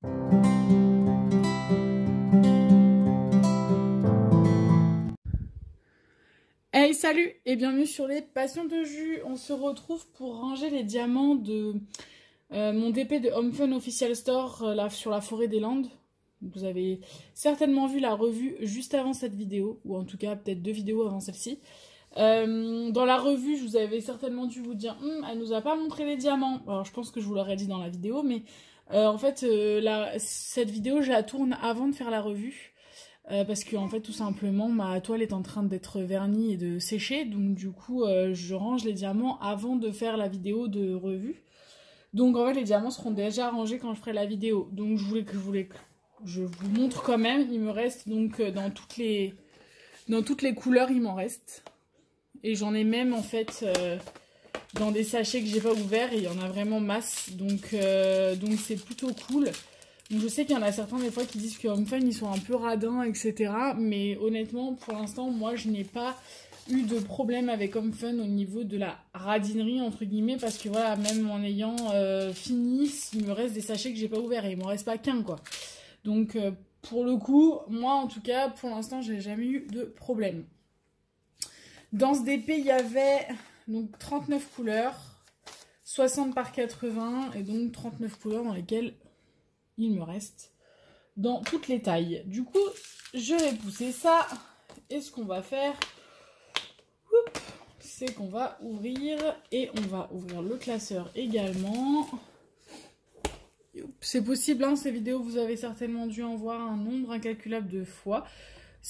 Hey salut et bienvenue sur les passions de jus. On se retrouve pour ranger les diamants de euh, mon DP de Home Fun Official Store euh, là, sur la forêt des Landes. Vous avez certainement vu la revue juste avant cette vidéo, ou en tout cas peut-être deux vidéos avant celle-ci. Euh, dans la revue, je vous avais certainement dû vous dire, hm, elle nous a pas montré les diamants. Alors je pense que je vous l'aurais dit dans la vidéo, mais en fait, cette vidéo, je la tourne avant de faire la revue. Euh, parce que en fait tout simplement ma toile est en train d'être vernie et de sécher. Donc du coup euh, je range les diamants avant de faire la vidéo de revue. Donc en fait les diamants seront déjà rangés quand je ferai la vidéo. Donc je voulais que je voulais que je vous montre quand même. Il me reste donc euh, dans toutes les dans toutes les couleurs il m'en reste. Et j'en ai même en fait dans des sachets que j'ai pas ouverts il y en a vraiment masse. Donc donc c'est plutôt cool. Je sais qu'il y en a certains des fois qui disent que Fun ils sont un peu radins, etc. Mais honnêtement, pour l'instant, moi je n'ai pas eu de problème avec Fun au niveau de la radinerie entre guillemets parce que voilà même en ayant euh, fini il me reste des sachets que j'ai pas ouverts et il m'en reste pas qu'un quoi. Donc euh, pour le coup moi en tout cas pour l'instant j'ai jamais eu de problème. Dans ce DP il y avait donc 39 couleurs 60 par 80 et donc 39 couleurs dans lesquelles il me reste dans toutes les tailles. Du coup, je vais pousser ça. Et ce qu'on va faire, c'est qu'on va ouvrir et on va ouvrir le classeur également. C'est possible, hein, ces vidéos, vous avez certainement dû en voir un nombre incalculable de fois.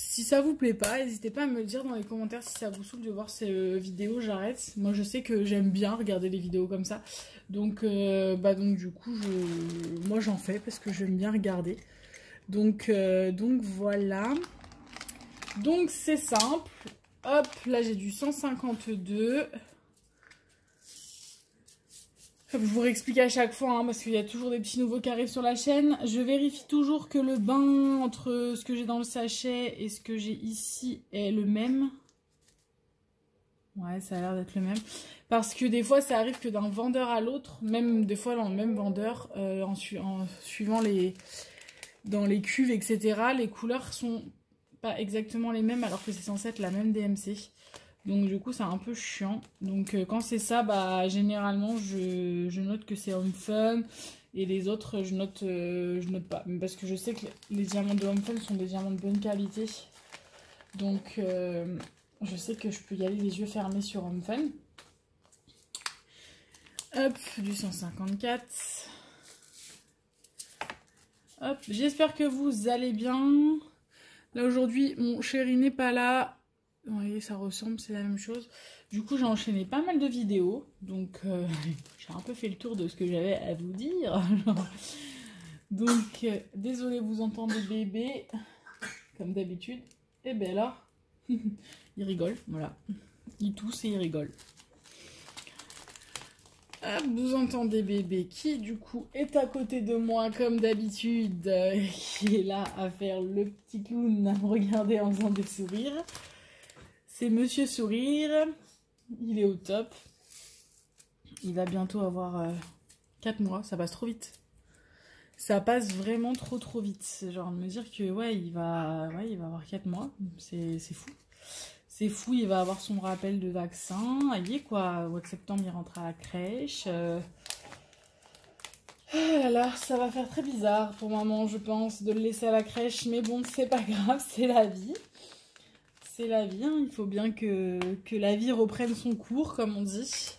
Si ça vous plaît pas, n'hésitez pas à me le dire dans les commentaires si ça vous saoule de voir ces euh, vidéos, j'arrête. Moi je sais que j'aime bien regarder les vidéos comme ça. Donc, euh, bah, donc du coup, je... moi j'en fais parce que j'aime bien regarder. Donc, euh, donc voilà. Donc c'est simple. Hop, là j'ai du 152. Je vous réexplique à chaque fois, hein, parce qu'il y a toujours des petits nouveaux qui arrivent sur la chaîne. Je vérifie toujours que le bain entre ce que j'ai dans le sachet et ce que j'ai ici est le même. Ouais, ça a l'air d'être le même. Parce que des fois, ça arrive que d'un vendeur à l'autre, même des fois dans le même vendeur, euh, en, suivant les... dans les cuves, etc., les couleurs sont pas exactement les mêmes alors que c'est censé être la même DMC. Donc du coup c'est un peu chiant. Donc euh, quand c'est ça, bah généralement je, note que c'est Home Fun. Et les autres je note, euh, je note pas. Parce que je sais que les diamants de Home Fun sont des diamants de bonne qualité. Donc euh, je sais que je peux y aller les yeux fermés sur Home Fun. Hop, du 154. Hop, j'espère que vous allez bien. Là aujourd'hui, mon chéri n'est pas là. Vous voyez, ça ressemble, c'est la même chose. Du coup, j'ai enchaîné pas mal de vidéos. Donc, euh, j'ai un peu fait le tour de ce que j'avais à vous dire. donc, euh, désolé, vous entendez bébé, comme d'habitude. Et bien là, il rigole, voilà. Il tousse et il rigole. vous entendez bébé qui du coup est à côté de moi comme d'habitude, qui est là à faire le petit clown, à me regarder en faisant des sourires. C'est Monsieur Sourire. Il est au top. Il va bientôt avoir 4 euh, mois. Ça passe trop vite. Ça passe vraiment trop trop vite. C'est genre de me dire que ouais, il va, avoir 4 mois. C'est fou. C'est fou, il va avoir son rappel de vaccin. est quoi, au mois de septembre, il rentre à la crèche. Euh... Ah ça va faire très bizarre pour maman, je pense, de le laisser à la crèche. Mais bon, c'est pas grave, c'est la vie c'est la vie. Hein. Il faut bien que, la vie reprenne son cours, comme on dit.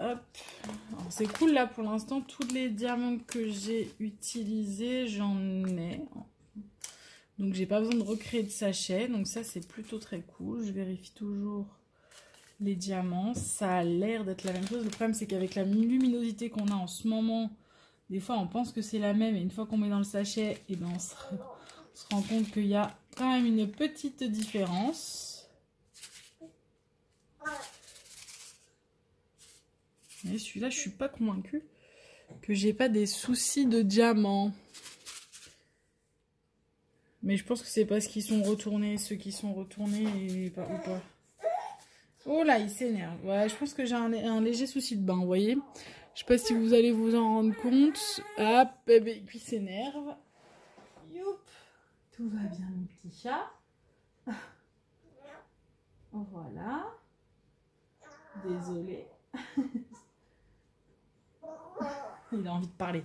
Hop. C'est cool, là, pour l'instant, tous les diamants que j'ai utilisés, j'en ai. Donc, j'ai pas besoin de recréer de sachet. Donc, ça, c'est plutôt très cool. Je vérifie toujours les diamants. Ça a l'air d'être la même chose. Le problème, c'est qu'avec la luminosité qu'on a en ce moment, des fois, on pense que c'est la même. Et une fois qu'on met dans le sachet, et eh ben, on se, on se rend compte qu'il y a quand même une petite différence. Mais celui-là, je suis pas convaincue que j'ai pas des soucis de diamant. Mais je pense que c'est parce qu'ils sont retournés, ceux qui sont retournés et pas, ou pas. Oh là, il s'énerve. Ouais, je pense que j'ai un, léger souci de bain, vous voyez. Je sais pas si vous allez vous en rendre compte. Hop, bébé, qui s'énerve. Tout va bien, mon petit chat. Voilà. Désolé. Il a envie de parler.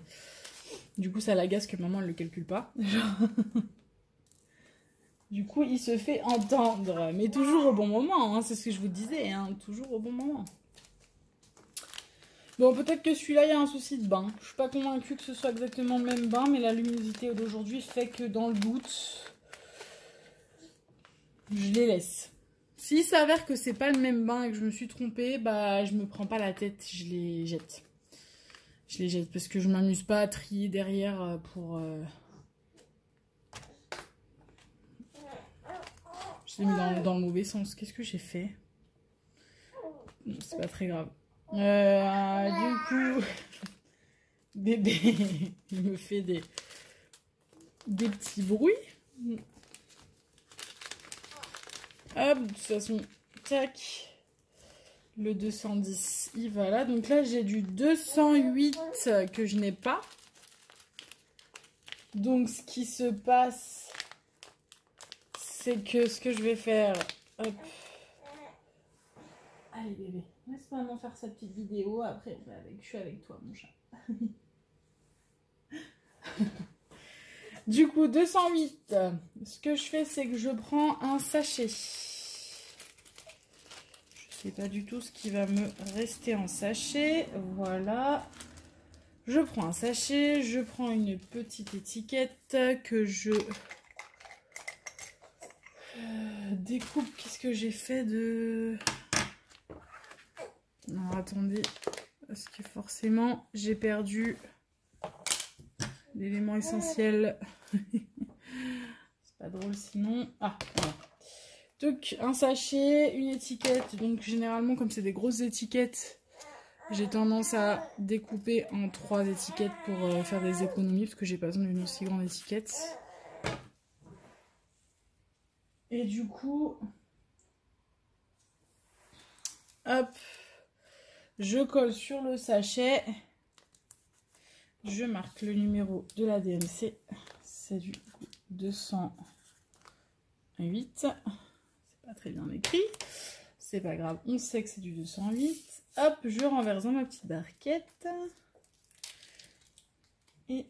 Du coup, ça l'agace que maman ne le calcule pas. du coup, il se fait entendre. Mais toujours au bon moment, hein, c'est ce que je vous disais, hein, toujours au bon moment. Bon, peut-être que celui-là, il y a un souci de bain. Je suis pas convaincue que ce soit exactement le même bain, mais la luminosité d'aujourd'hui fait que dans le doute, je les laisse. S'il s'avère que c'est pas le même bain et que je me suis trompée, bah je me prends pas la tête, je les jette. Je les jette parce que je m'amuse pas à trier derrière euh, pour... Euh, je l'ai mis dans, le mauvais sens. Qu'est-ce que j'ai fait? C'est pas très grave. Euh, du coup, bébé, il me fait des, des petits bruits. Hop, de toute façon, tac. Le 210, il va là. Donc là, j'ai du 208 que je n'ai pas. Donc, ce qui se passe, c'est que ce que je vais faire... Hop. Allez, bébé. Laisse maman faire sa petite vidéo. Après, je suis avec toi, mon chat. du coup, 208. Ce que je fais, c'est que je prends un sachet sais pas du tout ce qui va me rester en sachet. Voilà. Je prends un sachet, je prends une petite étiquette que je euh, découpe. Qu'est-ce que j'ai fait de... Non, attendez. Parce que forcément, j'ai perdu l'élément essentiel. C'est pas drôle sinon. Ah, voilà. Donc un sachet, une étiquette. Donc généralement comme c'est des grosses étiquettes, j'ai tendance à découper en trois étiquettes pour euh, faire des économies parce que j'ai pas besoin d'une aussi grande étiquette. Et du coup, hop, je colle sur le sachet. Je marque le numéro de la DMC. C'est du 208 très bien écrit. C'est pas grave, on sait que c'est du 208. Hop, je renverse dans ma petite barquette. Et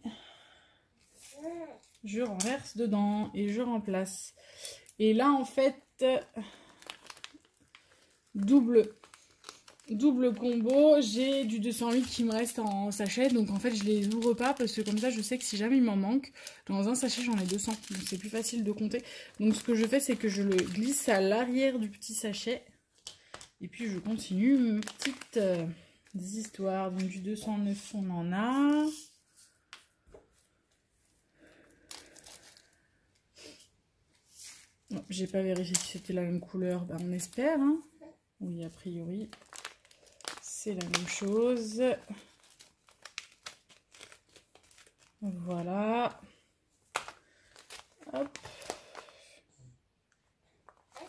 je renverse dedans et je remplace. Et là, en fait, double double combo, j'ai du 208 qui me reste en sachet, donc en fait je les ouvre pas parce que comme ça je sais que si jamais il m'en manque, dans un sachet j'en ai 200, donc c'est plus facile de compter. Donc ce que je fais c'est que je le glisse à l'arrière du petit sachet, et puis je continue mes petites euh, histoires. Donc du 209 on en a... j'ai pas vérifié si c'était la même couleur, ben on espère. Hein. Oui, a priori, c'est la même chose. Voilà. Hop.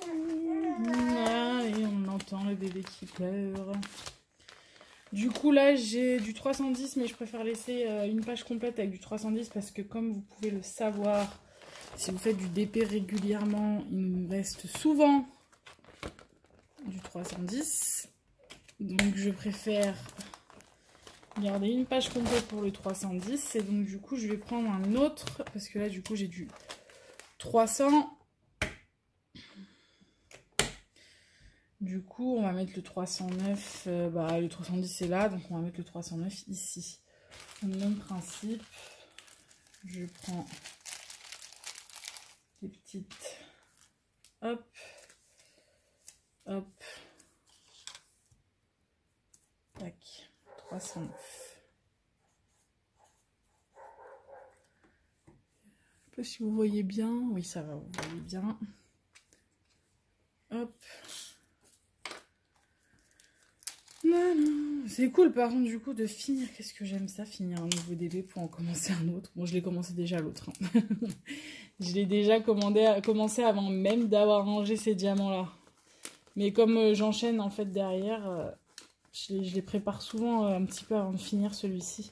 Et on entend le bébé qui pleure. Du coup, là, j'ai du 310, mais je préfère laisser euh, une page complète avec du 310 parce que, comme vous pouvez le savoir, si vous faites du DP régulièrement, il nous reste souvent du 310. Donc je préfère garder une page complète pour le 310. Et donc du coup je vais prendre un autre. Parce que là du coup j'ai du 300. Du coup on va mettre le 309. Euh, bah le 310 c'est là. Donc on va mettre le 309 ici. Même principe. Je prends des petites... Hop. Hop. Tac, 309. Je sais pas si vous voyez bien. Oui, ça va, vous voyez bien. Hop. C'est cool par contre du coup de finir. Qu'est-ce que j'aime ça, finir un nouveau DB pour en commencer un autre? Bon, je l'ai commencé déjà l'autre. Hein. je l'ai déjà commencé avant même d'avoir rangé ces diamants là. Mais comme euh, j'enchaîne en fait derrière, euh, Je les, prépare souvent un petit peu avant de finir celui-ci.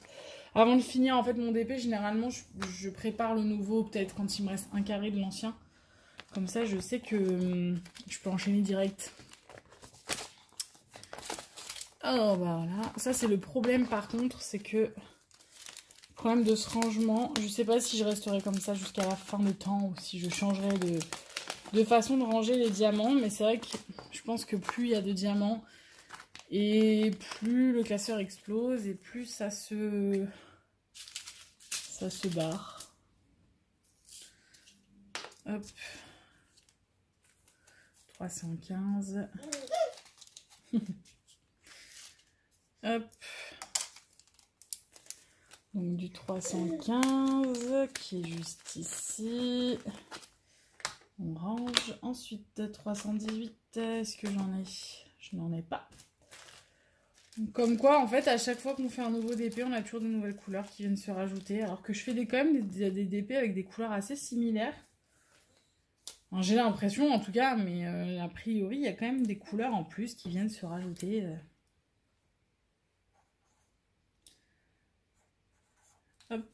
Avant de finir en fait mon DP, généralement je, prépare le nouveau peut-être quand il me reste un carré de l'ancien. Comme ça je sais que hum, je peux enchaîner direct. Oh voilà, ça c'est le problème par contre, c'est que problème de ce rangement, je sais pas si je resterai comme ça jusqu'à la fin de temps ou si je changerai de façon de ranger les diamants, mais c'est vrai que je pense que plus il y a de diamants et plus le classeur explose et plus ça se ça se barre. Hop. 315. Hop. Donc du 315 qui est juste ici. On range. Ensuite 318. Est-ce que j'en ai? Je n'en ai pas. Comme quoi, en fait, à chaque fois qu'on fait un nouveau DP, on a toujours de nouvelles couleurs qui viennent se rajouter. Alors que je fais des, quand même des, des DP avec des couleurs assez similaires. J'ai l'impression, en tout cas, mais euh, a priori, il y a quand même des couleurs en plus qui viennent se rajouter. Euh. Hop.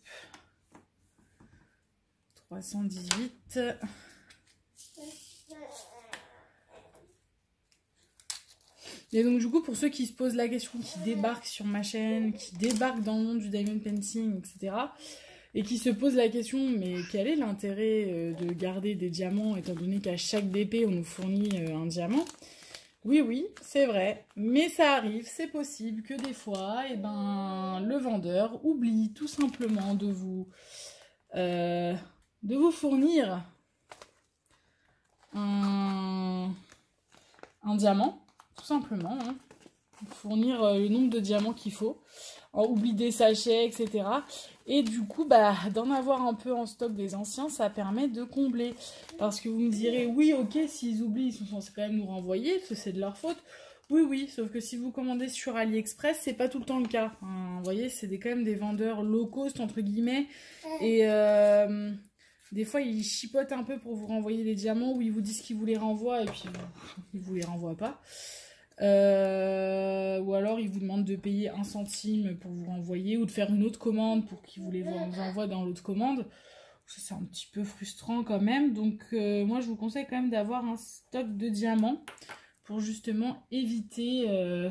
318. Et donc du coup, pour ceux qui se posent la question, qui débarquent sur ma chaîne, qui débarquent dans le monde du diamond painting, etc., et qui se posent la question, mais quel est l'intérêt euh, de garder des diamants, étant donné qu'à chaque DP, on nous fournit euh, un diamant? Oui, oui, c'est vrai, mais ça arrive, c'est possible que des fois, eh ben, le vendeur oublie tout simplement de vous, euh, de vous fournir un, un diamant tout simplement. Hein. Fournir euh, le nombre de diamants qu'il faut. En oublie des sachets, etc. Et du coup, bah, d'en avoir un peu en stock des anciens, ça permet de combler. Parce que vous me direz, oui, ok, s'ils oublient, ils sont censés quand même nous renvoyer, parce que c'est de leur faute. Oui, oui, sauf que si vous commandez sur AliExpress, c'est pas tout le temps le cas. vous voyez, c'est quand même des vendeurs low cost, entre guillemets. Et euh, des fois, ils chipotent un peu pour vous renvoyer les diamants, ou ils vous disent qu'ils vous les renvoient, et puis ils vous les renvoient pas. Euh, ou alors ils vous demandent de payer un centime pour vous renvoyer ou de faire une autre commande pour qu'ils vous les envoient dans l'autre commande. C'est un petit peu frustrant quand même. Donc euh, moi je vous conseille quand même d'avoir un stock de diamants pour justement éviter euh,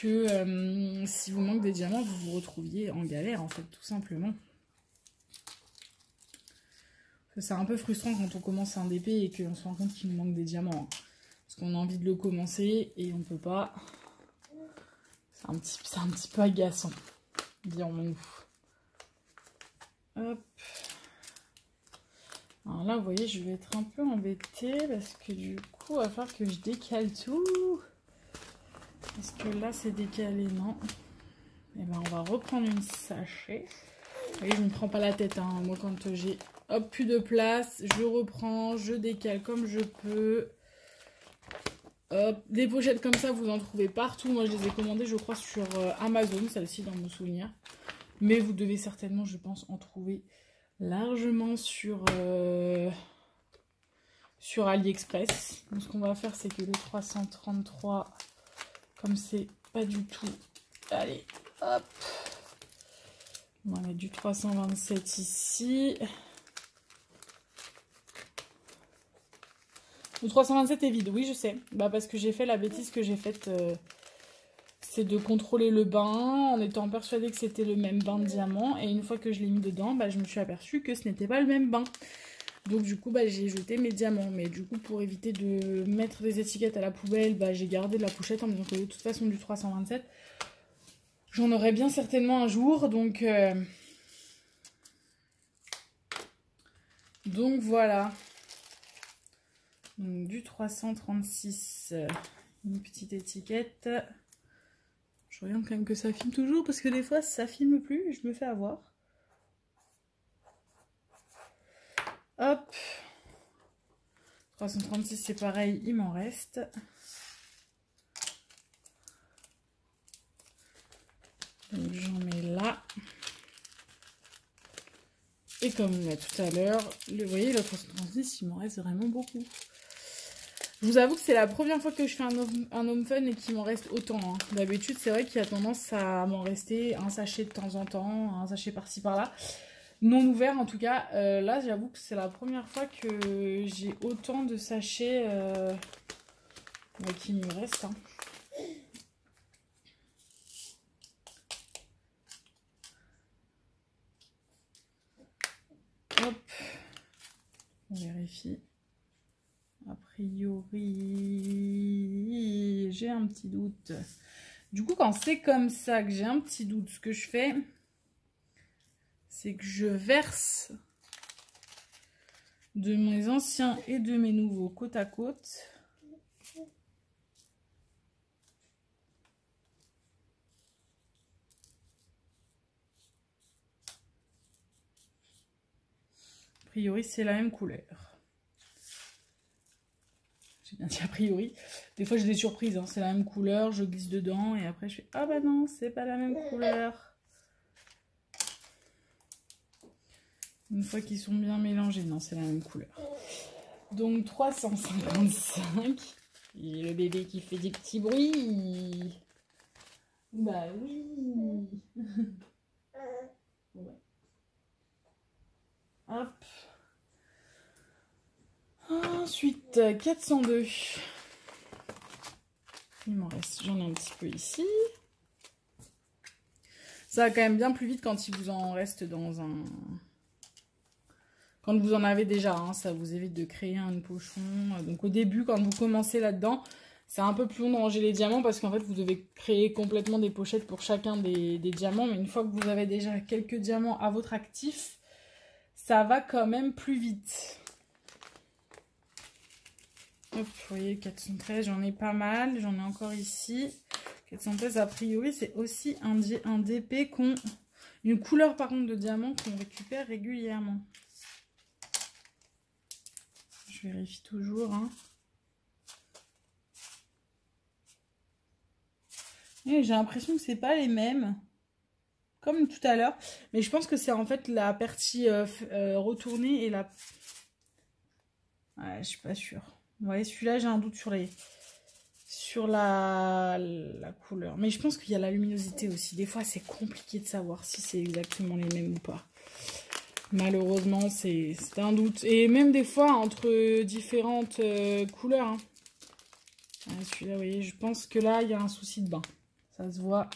que si vous manque des diamants vous vous retrouviez en galère en fait tout simplement. C'est un peu frustrant quand on commence un DP et qu'on se rend compte qu'il nous manque des diamants. Hein qu'on a envie de le commencer et on peut pas. C'est un, petit, un petit peu agaçant, dirons-nous. Hop. Alors là, vous voyez, je vais être un peu embêtée parce que du coup, il va falloir que je décale tout. Est-ce que là, c'est décalé, non. Et eh ben, on va reprendre une sachet. Vous je ne prends pas la tête. Hein. Moi, quand j'ai plus de place, je reprends, je décale comme je peux des pochettes comme ça, vous en trouvez partout. Moi, je les ai commandées, je crois, sur euh, Amazon, celle-ci, dans mon souvenir. Mais vous devez certainement, je pense, en trouver largement sur, euh, sur AliExpress. Donc, ce qu'on va faire, c'est que le 333, comme c'est pas du tout... Allez, hop On va mettre du 327 ici. Le 327 est vide, oui je sais. Bah parce que j'ai fait la bêtise que j'ai faite, euh, c'est de contrôler le bain en étant persuadée que c'était le même bain de diamant. Et une fois que je l'ai mis dedans, bah, je me suis aperçue que ce n'était pas le même bain. Donc du coup, bah, j'ai jeté mes diamants. Mais du coup, pour éviter de mettre des étiquettes à la poubelle, bah, j'ai gardé la pochette en me disant que de toute façon du 327, j'en aurai bien certainement un jour. Donc, euh, donc voilà du 336, euh, une petite étiquette. Je regarde quand même que ça filme toujours parce que des fois ça filme plus et je me fais avoir. Hop 336 c'est pareil, il m'en reste. Donc j'en mets là. Et comme tout à l'heure, vous voyez, le 336, il m'en reste vraiment beaucoup. Je vous avoue que c'est la première fois que je fais un home, un home fun et qu'il m'en reste autant. hein. D'habitude, c'est vrai qu'il y a tendance à m'en rester un sachet de temps en temps, un sachet par-ci par-là. Non ouvert en tout cas. Euh, là, j'avoue que c'est la première fois que j'ai autant de sachets euh, bah, qui me restent. hein. Hop. On vérifie. A priori, j'ai un petit doute. Du coup, quand c'est comme ça que j'ai un petit doute, ce que je fais, c'est que je verse de mes anciens et de mes nouveaux côte à côte. A priori, c'est la même couleur. Bien dit a priori. Des fois, j'ai des surprises. hein. C'est la même couleur, je glisse dedans et après, je fais Ah bah non, c'est pas la même couleur. Une fois qu'ils sont bien mélangés, non, c'est la même couleur. Donc 355. Et le bébé qui fait des petits bruits. Bah oui. Hop. Ensuite, 402. Il m'en reste, j'en ai un petit peu ici. Ça va quand même bien plus vite quand il vous en reste dans un... Quand vous en avez déjà, hein, ça vous évite de créer un pochon. Donc au début, quand vous commencez là-dedans, c'est un peu plus long de ranger les diamants parce qu'en fait, vous devez créer complètement des pochettes pour chacun des, des diamants. Mais une fois que vous avez déjà quelques diamants à votre actif, ça va quand même plus vite. Hop, vous voyez, 413, j'en ai pas mal. J'en ai encore ici. 413, a priori, c'est aussi un, DP qu'on... Une couleur, par contre, de diamant qu'on récupère régulièrement. Je vérifie toujours. Hein. Et J'ai l'impression que c'est pas les mêmes. Comme tout à l'heure. Mais je pense que c'est en fait la partie euh, euh, retournée et la... Ouais, je suis pas sûre. Ouais, celui-là, j'ai un doute sur les... Sur la... la couleur. Mais je pense qu'il y a la luminosité aussi. Des fois, c'est compliqué de savoir si c'est exactement les mêmes ou pas. Malheureusement, c'est un doute. Et même des fois, entre différentes euh, couleurs. hein. Ouais, Celui-là, vous voyez, je pense que là, il y a un souci de bain. Ça se voit.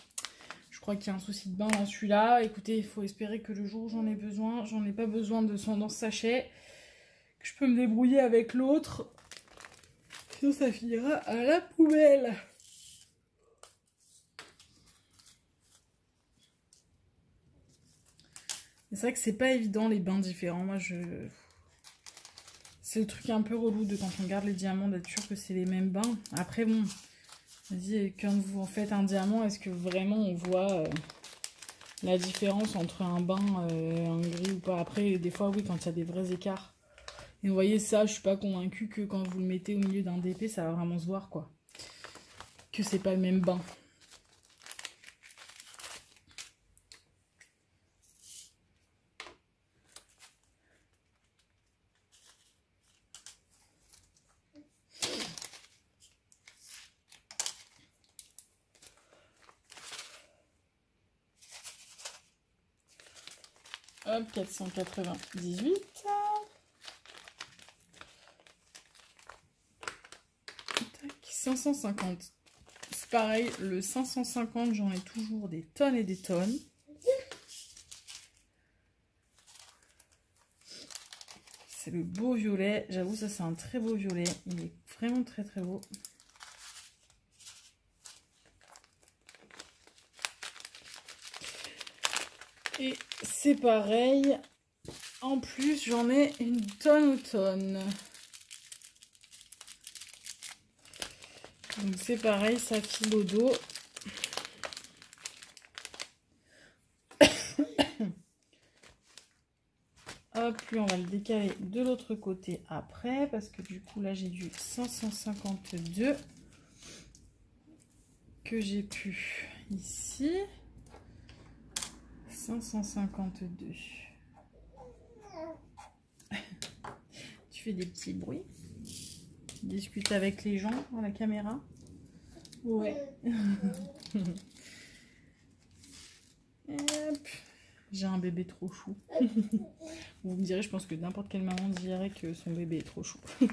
Je crois qu'il y a un souci de bain dans celui-là. Écoutez, il faut espérer que le jour où j'en ai besoin, j'en ai pas besoin de son dans ce sachet. Que je peux me débrouiller avec l'autre. Ça finira à la poubelle. C'est vrai que c'est pas évident les bains différents. Moi, je. C'est le truc un peu relou de quand on garde les diamants d'être sûr que c'est les mêmes bains. Après, bon, vas-y, quand vous en faites un diamant, est-ce que vraiment on voit euh, la différence entre un bain, euh, gris ou pas? Après, des fois, oui, quand il y a des vrais écarts. Et vous voyez, ça, je suis pas convaincue que quand vous le mettez au milieu d'un DP, ça va vraiment se voir, quoi. Que c'est pas le même bain. Hop, 498. Tac, 550. C'est pareil, le 550, j'en ai toujours des tonnes et des tonnes. C'est le beau violet. J'avoue, ça c'est un très beau violet. Il est vraiment très très beau. Et c'est pareil. En plus, j'en ai une tonne aux tonnes. Donc c'est pareil, ça file au dos. Hop, lui on va le décaler de l'autre côté après parce que du coup là j'ai du 552 que j'ai pu ici. 552. tu fais des petits bruits. Discute avec les gens à la caméra. Ouais. J'ai un bébé trop chou. Vous me direz, je pense que n'importe quelle maman dirait que son bébé est trop chou.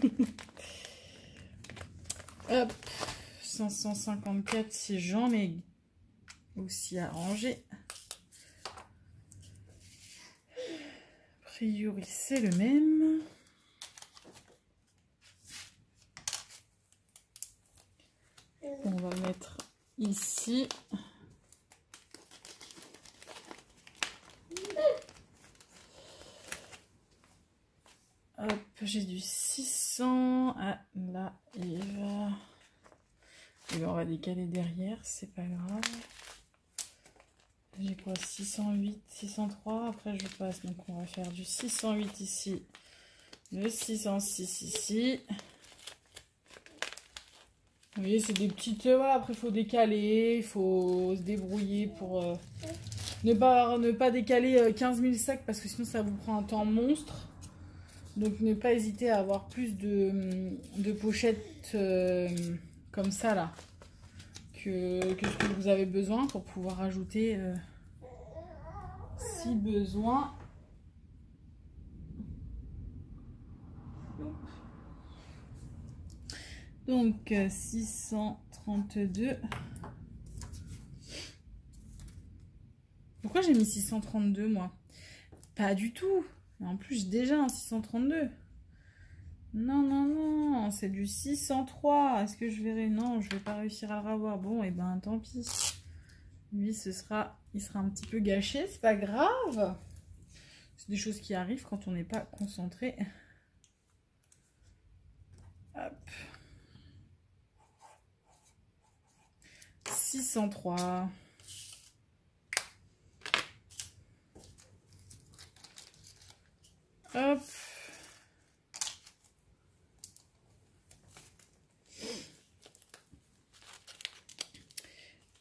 Hop, 554 si j'en ai aussi à ranger. A priori, c'est le même. On va le mettre ici. Hop, j'ai du 600. Ah, là, il va... Et on va décaler derrière, c'est pas grave. J'ai quoi 608, 603. Après, je passe. Donc, on va faire du 608 ici. Le 606 ici. Vous voyez, c'est des petites... Euh, voilà, après, il faut décaler. Il faut se débrouiller pour euh, ne, pas, ne pas décaler 15 euh, 000 sacs parce que sinon, ça vous prend un temps monstre. Donc ne pas hésiter à avoir plus de, de pochettes comme ça là que, que, ce que vous avez besoin pour pouvoir ajouter si besoin. Donc 632. Euh, Pourquoi j'ai mis 632 moi? Pas du tout. En plus, déjà un 632. Non, non, non, c'est du 603. Est-ce que je verrai? Non, je vais pas réussir à le. Bon, et eh ben tant pis. Lui, ce sera, il sera un petit peu gâché, c'est pas grave. C'est des choses qui arrivent quand on n'est pas concentré. Hop. 603. Hop.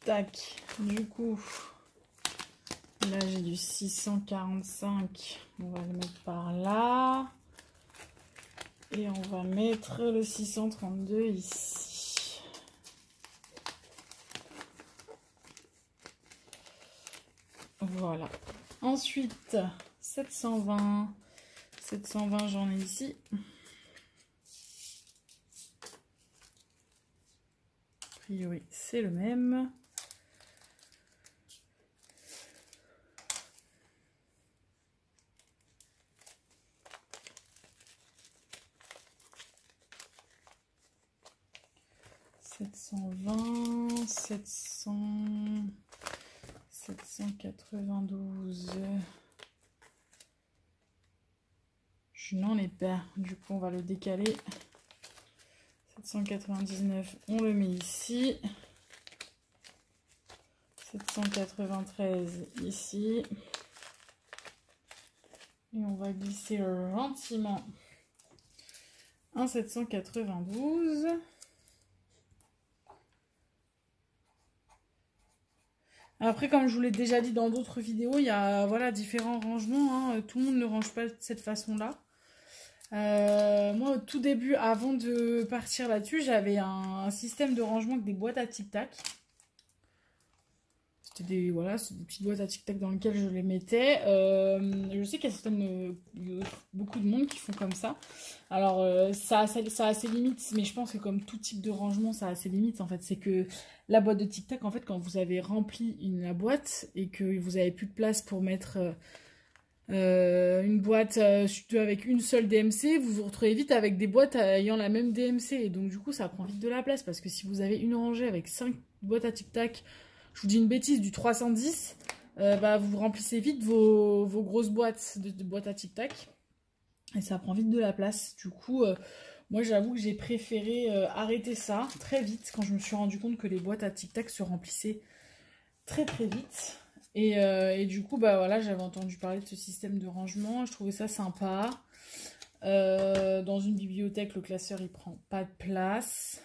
Tac. Du coup, là j'ai du 645. On va le mettre par là. Et on va mettre le 632 ici. Voilà. Ensuite, 720. 720, j'en ai ici. A priori, c'est le même. Sept cent vingt, sept cent, sept cent quatre-vingt-douze. Je n'en ai pas. Du coup, on va le décaler. 799, on le met ici. 793 ici. Et on va glisser gentiment un 792. Après, comme je vous l'ai déjà dit dans d'autres vidéos, il y a voilà, différents rangements. Hein. Tout le monde ne range pas de cette façon-là. Euh, moi, au tout début, avant de partir là-dessus, j'avais un, système de rangement avec des boîtes à tic-tac. C'était des, voilà, petites boîtes à tic-tac dans lesquelles je les mettais. Euh, je sais qu'il y a certaines, beaucoup de monde qui font comme ça. Alors, euh, ça, ça, ça, a ses limites, mais je pense que comme tout type de rangement, ça a ses limites. En fait, c'est que la boîte de tic-tac, en fait, quand vous avez rempli une, la boîte et que vous avez plus de place pour mettre euh, une boîte euh, avec une seule DMC, vous vous retrouvez vite avec des boîtes ayant la même DMC. Et donc, du coup, ça prend vite de la place. Parce que si vous avez une rangée avec 5 boîtes à tic-tac, je vous dis une bêtise, du 310, euh, bah, vous remplissez vite vos, grosses boîtes de, boîtes à tic-tac. Et ça prend vite de la place. Du coup, moi, j'avoue que j'ai préféré arrêter ça très vite quand je me suis rendu compte que les boîtes à tic-tac se remplissaient très très vite. Euh, et, du coup, bah voilà, j'avais entendu parler de ce système de rangement. Je trouvais ça sympa. Euh, dans une bibliothèque, le classeur, il prend pas de place.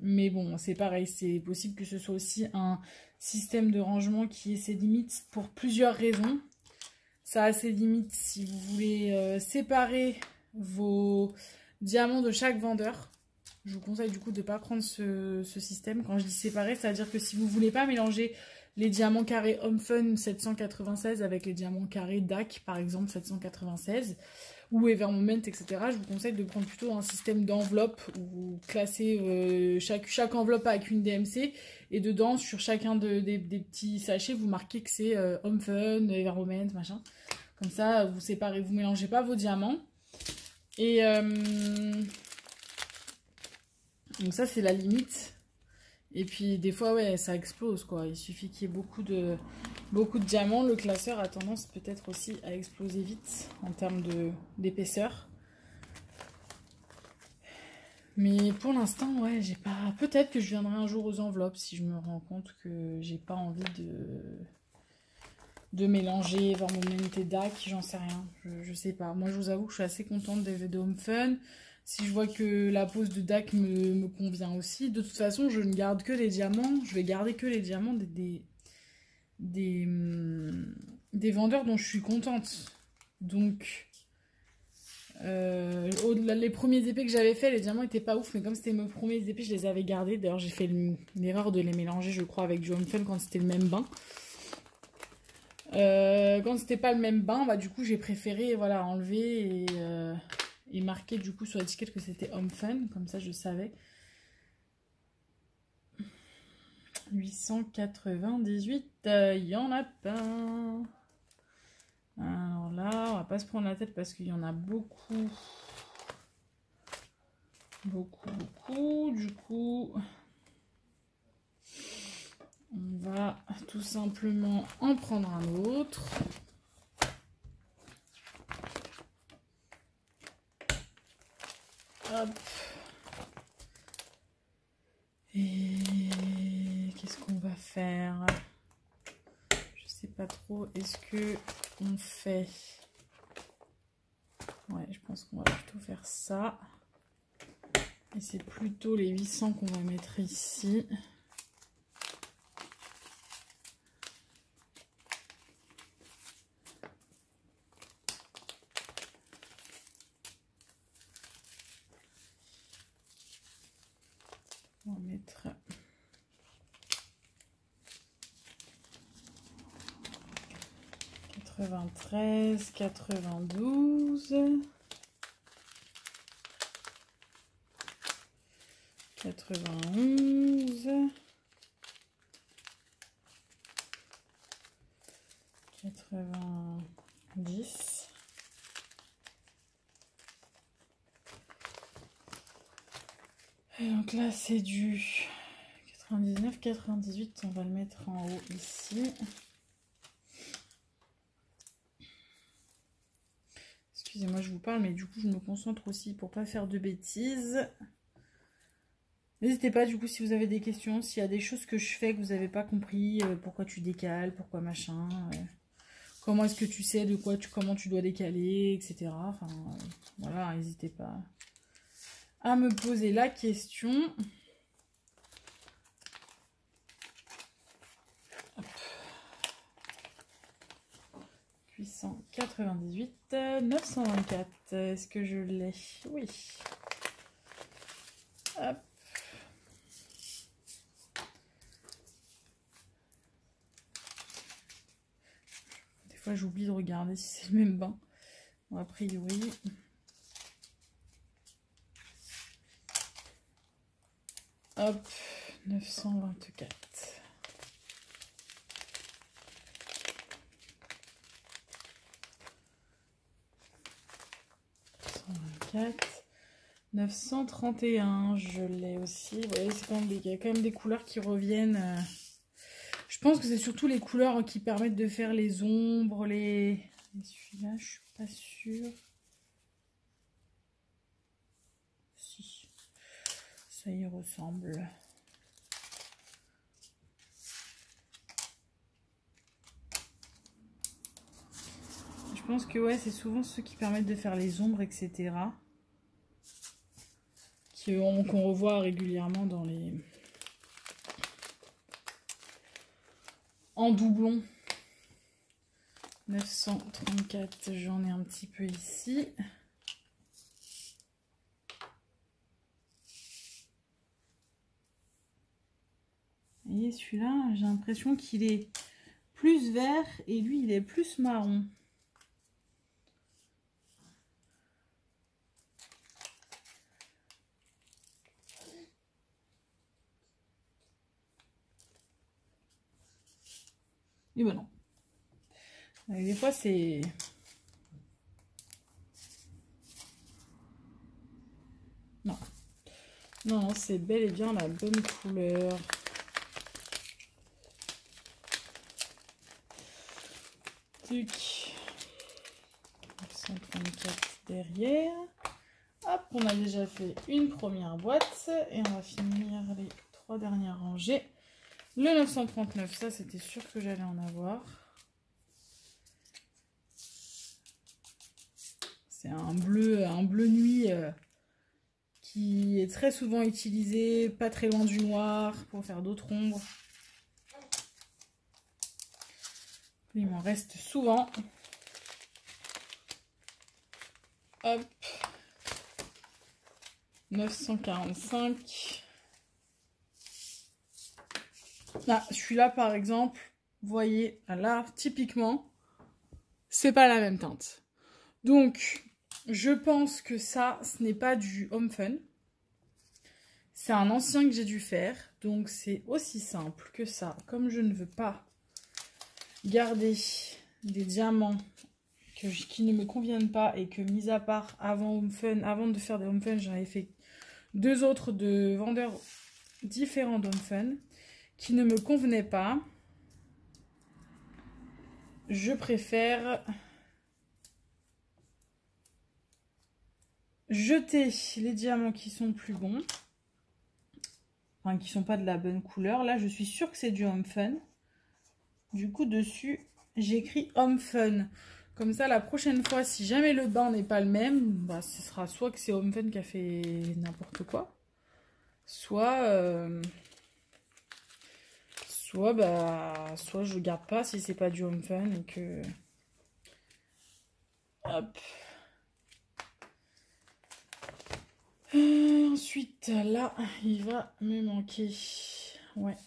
Mais bon, c'est pareil, c'est possible que ce soit aussi un système de rangement qui ait ses limites pour plusieurs raisons. Ça a ses limites si vous voulez euh, séparer vos diamants de chaque vendeur. Je vous conseille du coup de ne pas prendre ce, système. Quand je dis séparer, c'est-à-dire que si vous ne voulez pas mélanger les diamants carrés Home Fun 796 avec les diamants carrés DAC par exemple 796 ou Evermoment etc. Je vous conseille de prendre plutôt un système d'enveloppe où vous classez euh, chaque, chaque enveloppe avec une DMC et dedans sur chacun des, petits sachets vous marquez que c'est euh, Home Fun, Evermoment, machin. Comme ça vous séparez, vous mélangez pas vos diamants. Et euh, donc ça c'est la limite. Et puis des fois ouais ça explose quoi. Il suffit qu'il y ait beaucoup de, beaucoup de diamants. Le classeur a tendance peut-être aussi à exploser vite en termes d'épaisseur. Mais pour l'instant, ouais, j'ai pas. Peut-être que je viendrai un jour aux enveloppes si je me rends compte que j'ai pas envie de de mélanger et DAC, j'en sais rien, je, sais pas. Moi, je vous avoue que je suis assez contente des de Home Fun. Si je vois que la pose de DAC me, convient aussi, de toute façon, je ne garde que les diamants. Je vais garder que les diamants des, des, hum, des, vendeurs dont je suis contente. Donc, euh, les premiers épées que j'avais fait, les diamants étaient pas ouf, mais comme c'était mes premiers épées, je les avais gardés. D'ailleurs, j'ai fait l'erreur de les mélanger, je crois, avec du Home quand c'était le même bain. Euh, quand c'était pas le même bain, bah, du coup, j'ai préféré voilà, enlever et, euh, et, marquer du coup sur l'étiquette que c'était Home Fun. Comme ça, je savais. 898, il euh, y en a pas. Alors là, on va pas se prendre la tête parce qu'il y en a beaucoup. Beaucoup, beaucoup. Du coup, on va tout simplement en prendre un autre. Et qu'est-ce qu'on va faire? Je sais pas trop. Est-ce que on fait... Ouais, je pense qu'on va plutôt faire ça. Et c'est plutôt les 800 qu'on va mettre ici. On va mettre 93, 92, 91, 90, Et donc là, c'est du 99, 98. On va le mettre en haut ici. Excusez-moi, je vous parle, mais du coup, je me concentre aussi pour pas faire de bêtises. N'hésitez pas, du coup, si vous avez des questions, s'il y a des choses que je fais que vous n'avez pas compris, euh, pourquoi tu décales, pourquoi machin, euh, comment est-ce que tu sais de quoi comment tu dois décaler, etc. Enfin, euh, voilà, n'hésitez pas à me poser la question. 898, 924. Est-ce que je l'ai? Oui. Hop. Des fois, j'oublie de regarder si c'est le même bain. Bon, a priori. Hop, 924. 931, je l'ai aussi. Voyez, il y a quand même des couleurs qui reviennent. Euh. Je pense que c'est surtout les couleurs qui permettent de faire les ombres, les... Celui-là, je suis pas sûre. Si, ça y ressemble. Je pense que ouais, c'est souvent ceux qui permettent de faire les ombres, etc. Qu'on revoit régulièrement dans les... En doublon. 934, j'en ai un petit peu ici. Et celui-là, j'ai l'impression qu'il est plus vert et lui, il est plus marron. Et ben non. des fois, c'est... Non. Non, c'est bel et bien la bonne couleur. Tuc. 134 derrière. Hop, on a déjà fait une première boîte. Et on va finir les trois dernières rangées. Le 939, ça c'était sûr que j'allais en avoir. C'est un bleu, un bleu nuit euh, qui est très souvent utilisé, pas très loin du noir, pour faire d'autres ombres. Il m'en reste souvent. Hop. 945. Là, celui-là, par exemple, vous voyez, là, typiquement, c'est pas la même teinte. Donc, je pense que ça, ce n'est pas du Home Fun. C'est un ancien que j'ai dû faire. Donc, c'est aussi simple que ça. Comme je ne veux pas garder des diamants qui ne me conviennent pas et que, mis à part avant Home Fun, avant de faire des Home Fun, j'en avais fait deux autres de vendeurs différents d'Home Fun qui ne me convenait pas. Je préfère jeter les diamants qui sont plus bons. Enfin, qui sont pas de la bonne couleur. Là, je suis sûre que c'est du Home Fun. Du coup, dessus, j'écris Home Fun. Comme ça, la prochaine fois, si jamais le bain n'est pas le même, bah, ce sera soit que c'est Home Fun qui a fait n'importe quoi, soit... Euh, Soit, bah, soit je garde pas si c'est pas du home fun et que... Hop. Euh, ensuite, là, il va me manquer. Ouais.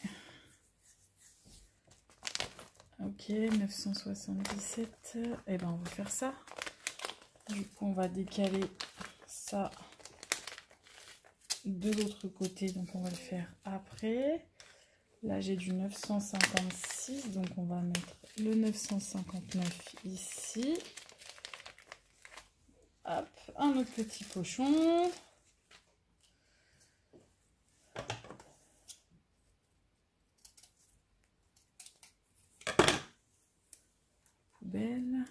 Ok, 977. Et eh ben, on va faire ça. Du coup, on va décaler ça de l'autre côté. Donc, on va le faire après. Là, j'ai du 956, donc on va mettre le 959 ici. Hop, un autre petit pochon. Poubelle.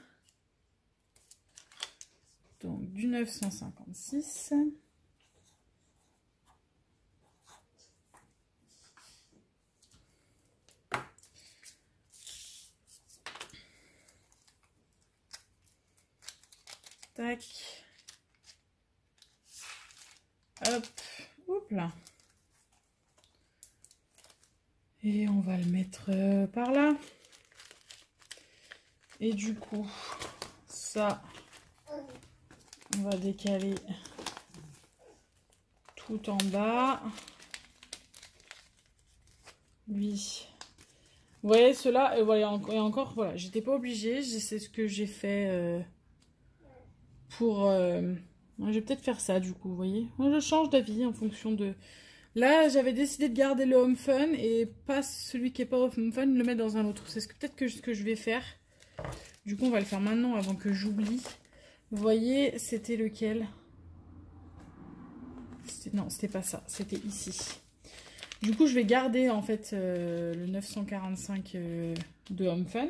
Donc, du 956. Tac. Hop. Hop là. Et on va le mettre euh, par là. Et du coup, ça, on va décaler tout en bas. Lui. Vous voyez, cela, et voilà, et encore, voilà, j'étais pas obligée, c'est ce que j'ai fait... Euh, pour... Euh, je vais peut-être faire ça du coup, vous voyez. Je change d'avis en fonction de... Là, j'avais décidé de garder le Home Fun et pas celui qui est pas Home Fun, le mettre dans un autre. C'est ce peut-être que ce que je vais faire. Du coup, on va le faire maintenant avant que j'oublie. Vous voyez, c'était lequel? Non, c'était pas ça. C'était ici. Du coup, je vais garder en fait euh, le 945 euh, de Home Fun.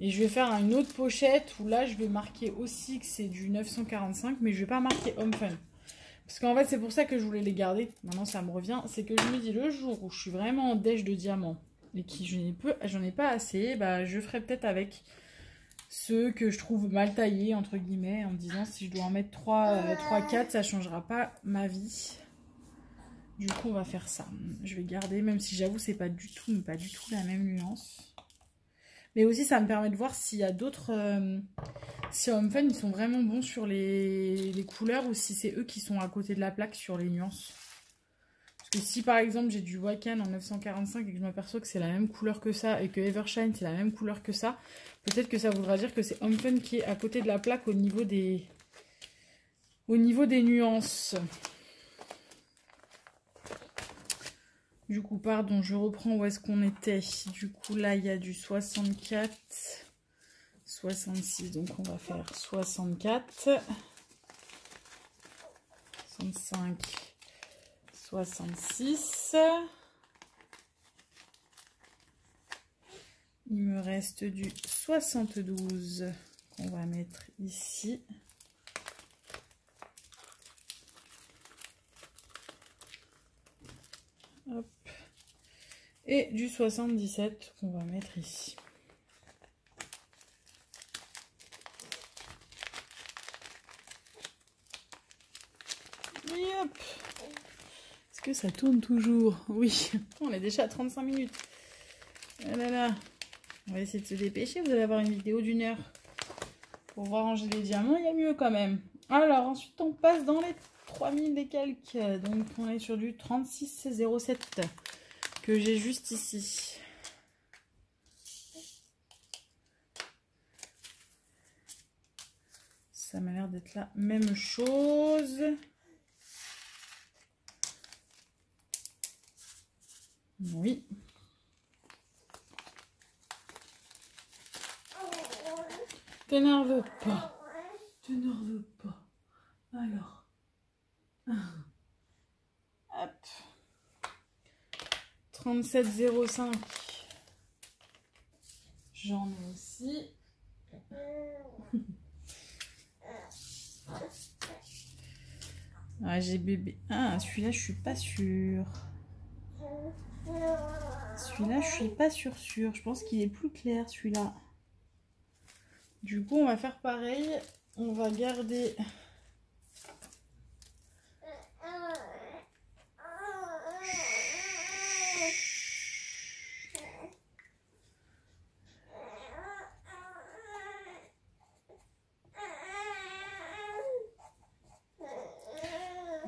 Et je vais faire une autre pochette où là, je vais marquer aussi que c'est du 945, mais je vais pas marquer Home Fun. Parce qu'en fait, c'est pour ça que je voulais les garder. Maintenant, ça me revient. C'est que je me dis, le jour où je suis vraiment en dèche de diamants et que j'en ai, ai, pas assez, bah, je ferai peut-être avec ceux que je trouve mal taillés, entre guillemets, en me disant si je dois en mettre 3, 3 4, ça changera pas ma vie. Du coup, on va faire ça. Je vais garder, même si j'avoue, c'est pas du tout, pas du tout la même nuance. Mais aussi, ça me permet de voir s'il y a d'autres... Euh, si Home Fun, ils sont vraiment bons sur les, couleurs ou si c'est eux qui sont à côté de la plaque sur les nuances. Parce Et si par exemple j'ai du Wakan en 945 et que je m'aperçois que c'est la même couleur que ça et que Evershine c'est la même couleur que ça, peut-être que ça voudra dire que c'est Homefun qui est à côté de la plaque au niveau des, au niveau des nuances. Du coup, pardon, je reprends où est-ce qu'on était. Du coup, là, il y a du 64, 66, donc on va faire 64, 65, 66. Il me reste du 72 qu'on va mettre ici. Et du 77 qu'on va mettre ici. Est-ce que ça tourne toujours? Oui. On est déjà à 35 minutes. Ah. On va essayer de se dépêcher. Vous allez avoir une vidéo d'une heure. Pour voir ranger les diamants, il y a mieux quand même. Alors, ensuite, on passe dans les 3000 et quelques. Donc, on est sur du 3607 que j'ai juste ici. Ça m'a l'air d'être la même chose. Oui. T'énerve pas. T'énerve pas. Alors. Hop. 37,05. J'en ai aussi. Ah, j'ai bébé. Ah, celui-là, je suis pas sûre. Celui-là, je suis pas sûre sûre. Je pense qu'il est plus clair, celui-là. Du coup, on va faire pareil. On va garder...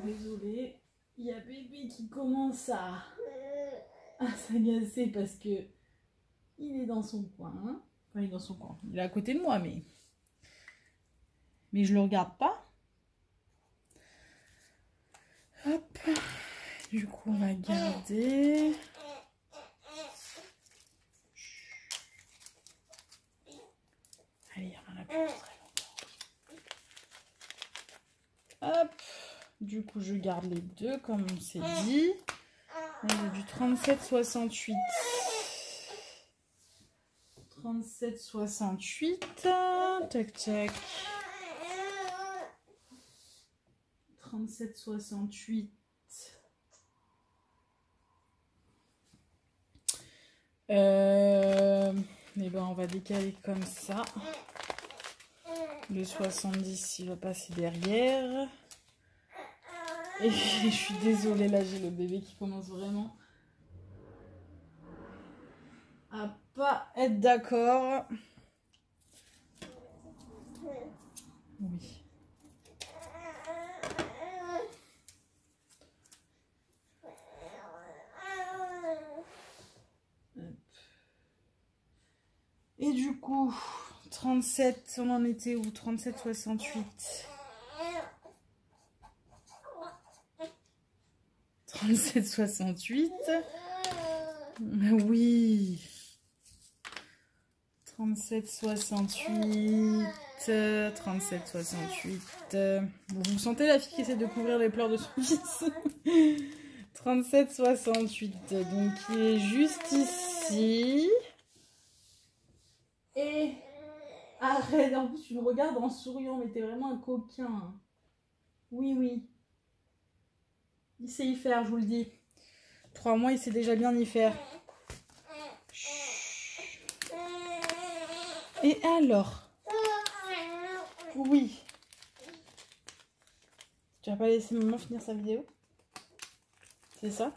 Désolée, il y a bébé qui commence à, à s'agacer parce que il est dans son coin il est dans son coin. Il est à côté de moi, mais... Mais je le regarde pas. Hop. Du coup, on va garder... Allez, il en a plus très longtemps. Hop. Du coup, je garde les deux, comme on s'est dit. a du 37,68. 37, 68. Tac, tac. 37, 68. Euh, mais ben, on va décaler comme ça. Le 70, il va passer derrière. Et je suis désolée, là, j'ai le bébé qui commence vraiment à pas être d'accord. Oui. Et du coup, 37, on en était où? 37, 37, 68. Oui. 37, 68. 37, 68. vous sentez la fille qui essaie de couvrir les pleurs de son fils 37, 68. Donc, il est juste ici. Et arrête, en plus, tu me regardes en souriant, mais t'es vraiment un coquin. Oui, oui. Il sait y faire, je vous le dis. Trois mois, il sait déjà bien y faire. Et alors? Oui. Tu vas pas laisser maman finir sa vidéo? C'est ça?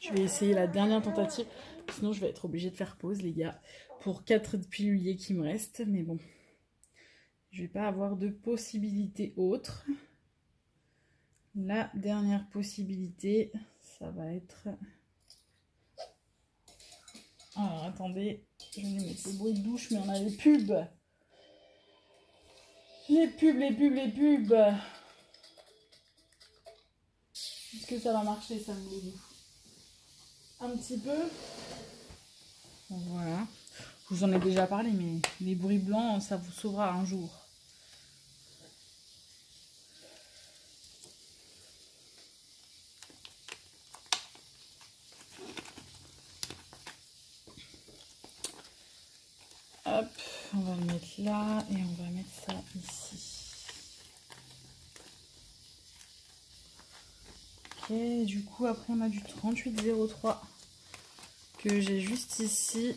Je vais essayer la dernière tentative. Sinon, je vais être obligée de faire pause, les gars, pour quatre piluliers qui me restent. Mais bon, je vais pas avoir de possibilité autre. La dernière possibilité, ça va être... Alors attendez, je vais mettre le bruit de douche, mais on a les pubs. Les pubs, les pubs, les pubs. Est-ce que ça va marcher ça, me Un petit peu. Voilà. Je vous en ai déjà parlé, mais les bruits blancs, ça vous sauvera un jour. On va le mettre là et on va mettre ça ici. Ok, du coup après on a du 3803 que j'ai juste ici.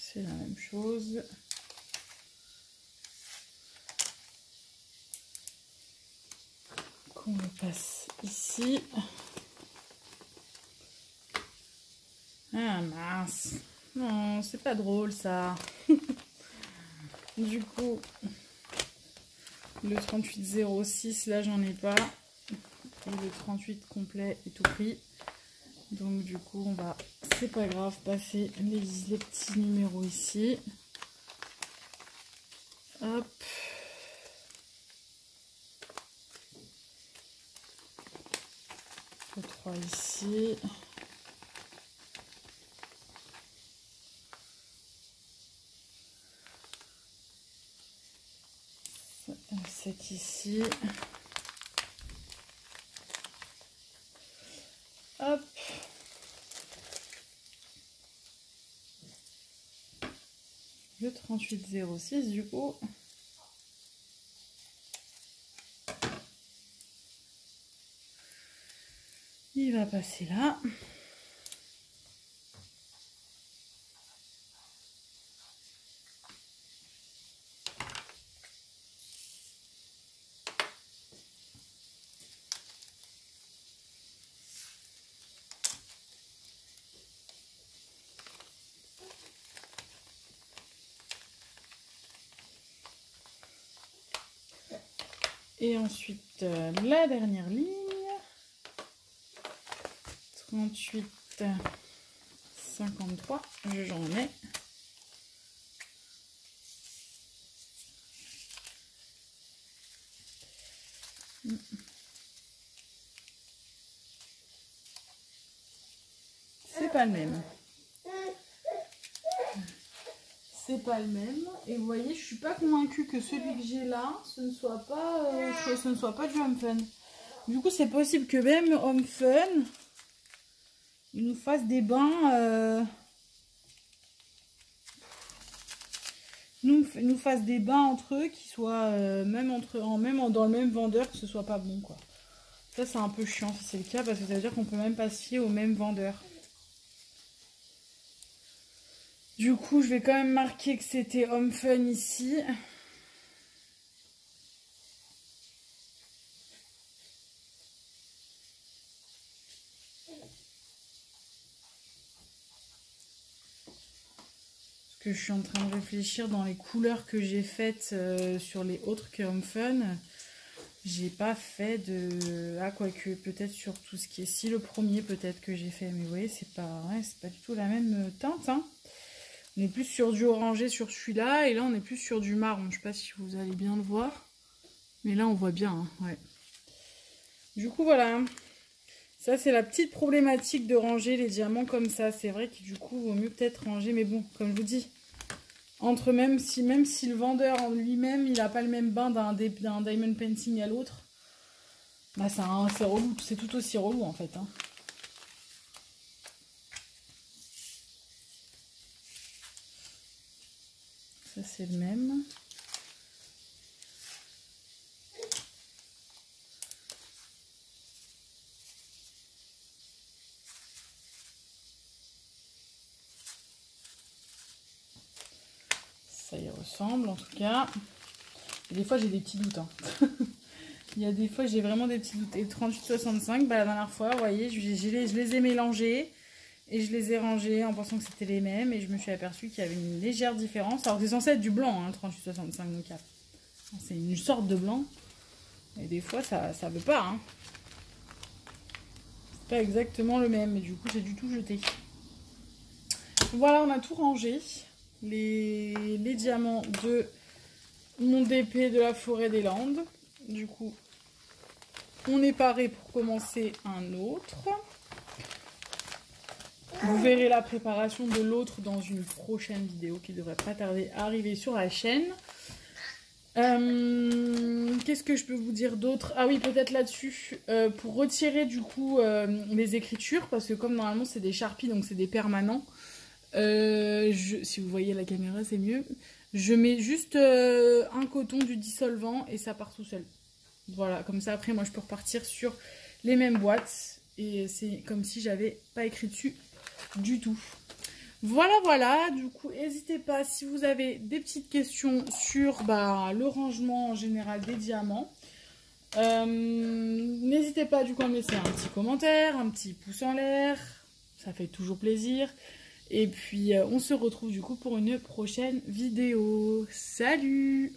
C'est la même chose. Qu'on passe ici. Ah mince. Non, c'est pas drôle ça. du coup, le 3806, là j'en ai pas. Le 38 complet est tout pris. Donc du coup, on va, c'est pas grave, passer les, les petits numéros ici. Hop. Le 3 ici. Ici. Hop. Le 3806 du coup. Il va passer là. Et ensuite, euh, la dernière ligne. 38, 53, j'en ai. C'est pas le même. c'est le même. Et vous voyez, je suis pas convaincue que celui que j'ai là, ce ne soit pas, euh, ce ne soit pas du Home Fun. Du coup, c'est possible que même Home Fun, il nous fasse des bains, euh, nous, nous fasse des bains entre eux qui soient euh, même entre, en même dans le même vendeur, que ce soit pas bon quoi. Ça, c'est un peu chiant si c'est le cas parce que ça veut dire qu'on peut même pas se au même vendeur. Du coup, je vais quand même marquer que c'était Home Fun ici. Parce que je suis en train de réfléchir dans les couleurs que j'ai faites euh, sur les autres que Home Fun. J'ai pas fait de... Ah, quoique, peut-être sur tout ce qui est... Si, le premier, peut-être que j'ai fait. Mais vous voyez, c'est pas... pas du tout la même teinte, hein. On est plus sur du orangé sur celui-là. Et là, on est plus sur du marron. Je ne sais pas si vous allez bien le voir. Mais là, on voit bien. Hein, ouais. Du coup, voilà. Ça, c'est la petite problématique de ranger les diamants comme ça. C'est vrai que du coup, vaut mieux peut-être ranger. Mais bon, comme je vous dis, entre même si, même si le vendeur en lui-même, il n'a pas le même bain d'un diamond painting à l'autre, bah, c'est relou. C'est tout aussi relou, en fait. Hein. C'est le même. Ça y ressemble en tout cas. des fois j'ai des petits doutes. Hein. Il y a des fois j'ai vraiment des petits doutes. Et 38,65, bah, la dernière fois, vous voyez, je, les, je les ai mélangés. Et je les ai rangés en pensant que c'était les mêmes. Et je me suis aperçue qu'il y avait une légère différence. Alors c'est censé être du blanc, hein, 3865 donc c'est une sorte de blanc. Et des fois ça, ça veut pas. Hein. C'est pas exactement le même. Et du coup j'ai du tout jeté. Voilà, on a tout rangé. Les, les diamants de mon DP de la forêt des Landes. Du coup, on est paré pour commencer un autre. Vous verrez la préparation de l'autre dans une prochaine vidéo qui devrait pas tarder à arriver sur la chaîne. Euh, qu'est-ce que je peux vous dire d'autre? Ah oui, peut-être là-dessus, euh, pour retirer du coup euh, les écritures, parce que comme normalement c'est des charpies, donc c'est des permanents, si vous voyez la caméra c'est mieux, je mets juste un coton, du dissolvant et ça part tout seul. Voilà, comme ça après moi je peux repartir sur les mêmes boîtes et c'est comme si j'avais pas écrit dessus du tout. Voilà, voilà, du coup, n'hésitez pas si vous avez des petites questions sur bah, le rangement en général des diamants. Euh, n'hésitez pas du coup à me laisser un petit commentaire, un petit pouce en l'air, ça fait toujours plaisir. Et puis, euh, on se retrouve du coup pour une prochaine vidéo. Salut